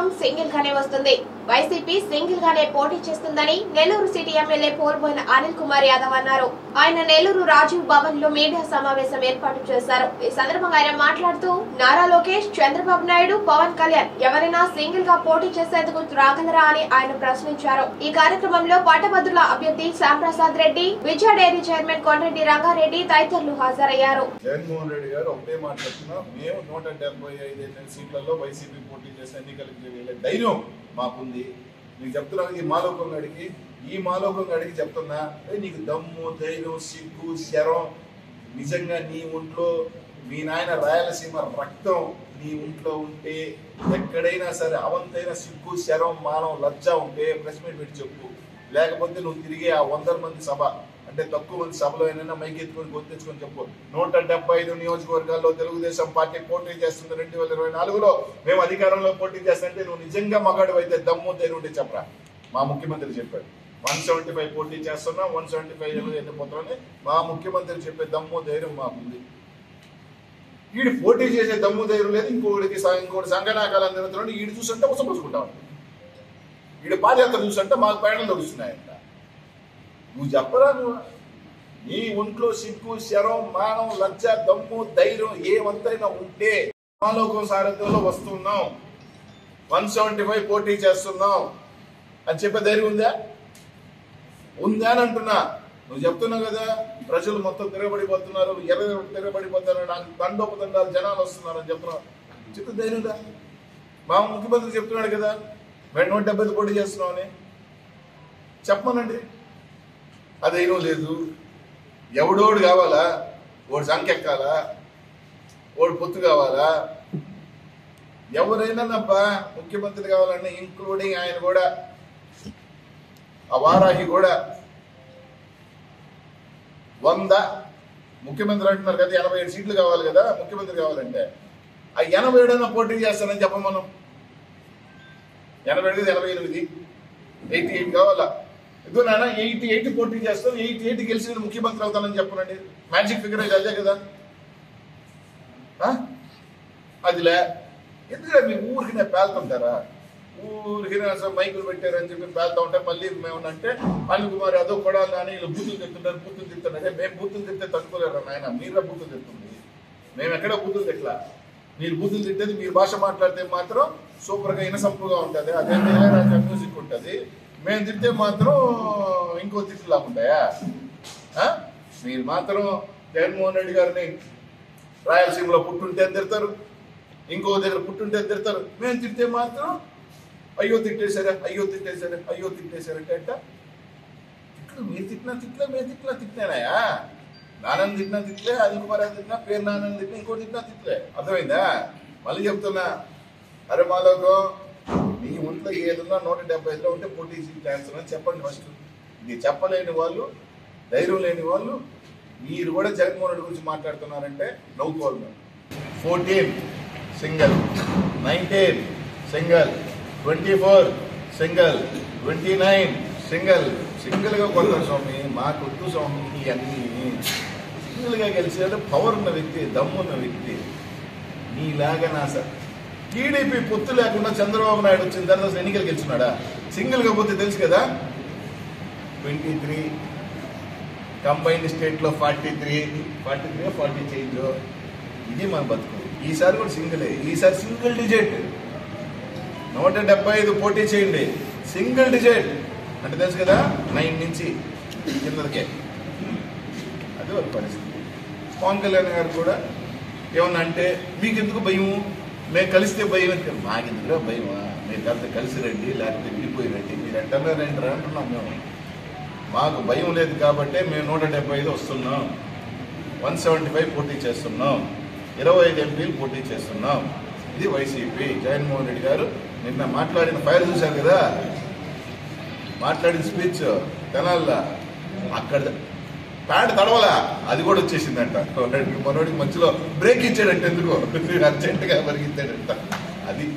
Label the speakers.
Speaker 1: Count single గానే వస్తుంది. YCP single గానే పోటీ చేస్తుందని నెల్లూరు సిటీ ఎమ్మెల్యే పోల్బోయిన అనిల్ కుమార్ యాదవ్ అన్నారు. ఆయన నెల్లూరు రాజీవ్ భవన్లో మీడియా సమావేశం ఏర్పాటు చేశారు. ఈ సందర్భంగా ఆయన మాట్లాడుతూ నారా లోకేష్ చంద్రబాబు నాయుడు పవన్ కళ్యాణ్ ఎవరైనా సింగిల్గా పోటీ చేసేందుకు రాగలరా అని ఆయన ప్రశ్నించారు. ఈ కార్యక్రమంలో పట్టభద్రుల అభ్యర్థి శ్యాంప్రసాద్ రెడ్డి విజయ డైరీ చైర్మన్ కొండ్రెడ్డి రంగారెడ్డి తదితరులు హాజరయ్యారు.
Speaker 2: జగన్మోహన్ రెడ్డి గారు ఒకటే మేము నూట డెబ్బై ఐదు సీట్లలో వైసీపీ పోటీ చేసి ధైర్యం మాకుంది. నీకు చెప్తున్నాను ఈ మాలోకం గడికి ఈ మాలోకం గడికి చెప్తున్నా నీకు దమ్ము ధైర్యం సిగ్గు శరం నిజంగా నీ ఒంట్లో మీ నాయన రాయలసీమ రక్తం నీ ఒంట్లో ఉంటే ఎక్కడైనా సరే అవంతైన సిగ్గు శరం మానం లజ్జ ఉంటే ప్రెస్ మీట్ పెట్టి చెప్పు. లేకపోతే నువ్వు తిరిగే ఆ వందల మంది సభ అంటే తక్కువ మంది సభలో ఏమైనా మైకెత్తుకొని గుర్తించుకొని చెప్పు. నూట డెబ్బై ఐదు నియోజకవర్గాల్లో తెలుగుదేశం పార్టీ పోటీ చేస్తుంది రెండు వేల ఇరవై నాలుగులో. మేము అధికారంలో పోటీ చేస్తుంటే నువ్వు నిజంగా మగాడు అయితే దమ్ము ధైర్యం చెప్పరా? మా ముఖ్యమంత్రి చెప్పాడు. వన్ సెవెంటీ ఫైవ్ పోటీ చేస్తున్నాం వన్ సెవెంటీ ఫైవ్ వెళ్ళిపోతున్నామని మా ముఖ్యమంత్రి చెప్పే దమ్ము ధైర్యం మాకుంది. వీడు పోటీ చేసే దమ్ము ధైర్యం లేదు ఇంకోటికి ఇంకోటి సంఘనాకాలం నిరంతరం వీడు చూస్తుంటే ఉసపోసుకుంటాం వీడు పాదయాత్ర చూసంటే మాకు పైన దొరుకుతున్నాయంట నువ్వు చెప్పరా నువ్వు? నీ ఒంట్లో సిగ్గు శరం మానం లజ్జ దమ్ము ధైర్యం ఏమంతైనా ఉంటే మాలోకం సారథ్యంలో వస్తున్నాం. వన్ సెవెంటీ ఫైవ్ పోటీ చేస్తున్నాం. అని చెప్పే ధైర్యం ఉందా? ఉందా అని అంటున్నా. నువ్వు చెప్తున్నావు కదా ప్రజలు మొత్తం తిరగబడిపోతున్నారు ఎర్ర తిరగబడిపోతున్నారు నాకు దండోపదండాలు జనాలు వస్తున్నారు అని చెప్తున్నావు. చెప్తే ధైర్యం ఉందా? మా ముఖ్యమంత్రి చెప్తున్నాడు కదా మేము నూట డెబ్బై పోటీ చేస్తున్నామని చెప్పమనండి. అదేనో లేదు. ఎవడోడు కావాలా? ఓడి సంఖ్య ఎక్కాలా ఓడి పొత్తు కావాలా? ఎవరైనా నబ్బా ముఖ్యమంత్రి కావాలన్నా ఇంక్లూడింగ్ ఆయన కూడా ఆ వారాహి కూడా. వంద ముఖ్యమంత్రి అంటున్నారు కదా ఎనభై ఏడు సీట్లు కావాలి కదా ముఖ్యమంత్రి కావాలంటే. ఆ ఎనభై ఏడైనా పోటీ చేస్తానని చెప్పం మనం ఎనభై ఎనిమిది ఎనభై ఎనిమిది ఎయిటీ ఎయిట్ కావాలా? ఇదో నాన్న ఎయిటీ ఎయిట్ పోటీ చేస్తాను ఎయిటీ ఎయిట్ గెలిచి నేను ముఖ్యమంత్రి అవుతానని చెప్పనండి. మ్యాజిక్ ఫిగర్ అయితే అదే కదా. అదిలే. ఎందుకంటే మీ ఊరికి పేలుతుంటారా? ఊరికి అసలు మైకులు పెట్టారని చెప్పి పేలుతా ఉంటే మళ్ళీ మేము అంటే అనిల్ కుమార్ యాదవ్ కూడా కానీ వీళ్ళు బూతులు తింటున్నారు బూతులు తింటున్నారు. మేము బూతులు తింటే తట్టుకోలేరు నాయన? మీరే బూతులు తింటుంది. మేము ఎక్కడ బూతులు తిట్లా మీరు బూతులు తిట్టేది మీరు భాష మాట్లాడితే మాత్రం సూపర్గా ఇనసంపుగా ఉంటుంది. అదే మ్యూజిక్ ఉంటుంది. మేము తిప్పితే మాత్రం ఇంకో తిట్లు లాగుంటాయా మీరు మాత్రం జగన్మోహన్ రెడ్డి గారిని రాయలసీమలో పుట్టుంటే తిడతారు? ఇంకో దగ్గర పుట్టుంటే తిడతారు? మేము తిడితే మాత్రం అయ్యో తిట్టేశారా అయ్యో తిట్టేశారా అయ్యో తిట్టేశారంటే అంట తిట్లు మీరు తిట్టినా తిట్లే మేము తిట్లా తిట్టినాయా నాన్నని తిట్టినా తిట్లే అనిల్ కుమార్ తిట్టినా పేరు నాన్నని తిట్టినా ఇంకోటి తిట్టినా తిట్లే. అర్థమైందా? మళ్ళీ చెప్తున్నా. అరే మాలోకం నీ ఏదన్నా నూట డెబ్బై ఐదులో ఉంటే పోటీ క్యాన్సర్ అని చెప్పండి ఫస్ట్ ఇది చెప్పలేని వాళ్ళు ధైర్యం లేని వాళ్ళు మీరు కూడా జగన్మోహన్ రెడ్డి గురించి మాట్లాడుతున్నారంటే నవ్వుకోవాలి మేము. Fourteen single nineteen single twenty four single twenty nine single సింగిల్గా కొడతారు స్వామి మాకు వద్దు స్వామి ఇవన్నీ సింగిల్గా గెలిచేది పవర్ ఉన్న వ్యక్తి దమ్మున్న వ్యక్తి. నీలాగా నా సార్ టీడీపీ పొత్తు లేకుండా చంద్రబాబు నాయుడు వచ్చిన తర్వాత అసలు ఎన్నికలు సింగిల్గా పోతే తెలుసు కదా? ట్వంటీ త్రీ కంబైన్డ్ స్టేట్లో forty three. Forty three forty change ఇది మన బతుకు. ఈసారి కూడా సింగిలే. ఈసారి సింగిల్ డిజిట్. నూట డెబ్బై ఐదు పోటీ చేయండి. Single digit. అంటే తెలుసు కదా? నైన్ నుంచి కిందకే. అది ఒక పరిస్థితి. పవన్ కళ్యాణ్ గారు కూడా ఏమన్నా అంటే మీకు ఎందుకు భయము? మేము కలిస్తే భయం అంటే మాకెందుకురా భయమా? మీరు కలిసి కలిసి రండి లేకపోతే వెళ్ళిపోయి రండి. మీరు ఎంటనే రండి రా అంటున్నాం మేము. మాకు భయం లేదు కాబట్టి మేము నూట డెబ్బై ఐదు వస్తున్నాం. వన్ సెవెంటీ ఫైవ్ పోటీ చేస్తున్నాం. ఇరవై ఐదు ఎంపీలు పోటీ చేస్తున్నాం. ఇది వైసీపీ. జగన్మోహన్ రెడ్డి గారు నిన్న మాట్లాడిన ఫైర్ చూశారు కదా? మాట్లాడిన స్పీచ్ తెనాల అక్కడ ప్యాంట్ తడవలా. అది కూడా వచ్చేసిందంట. మనోడికి మధ్యలో బ్రేక్ ఇచ్చాడంట ఎందుకో. అర్జెంటుగా పరిగెత్తాడంట. అది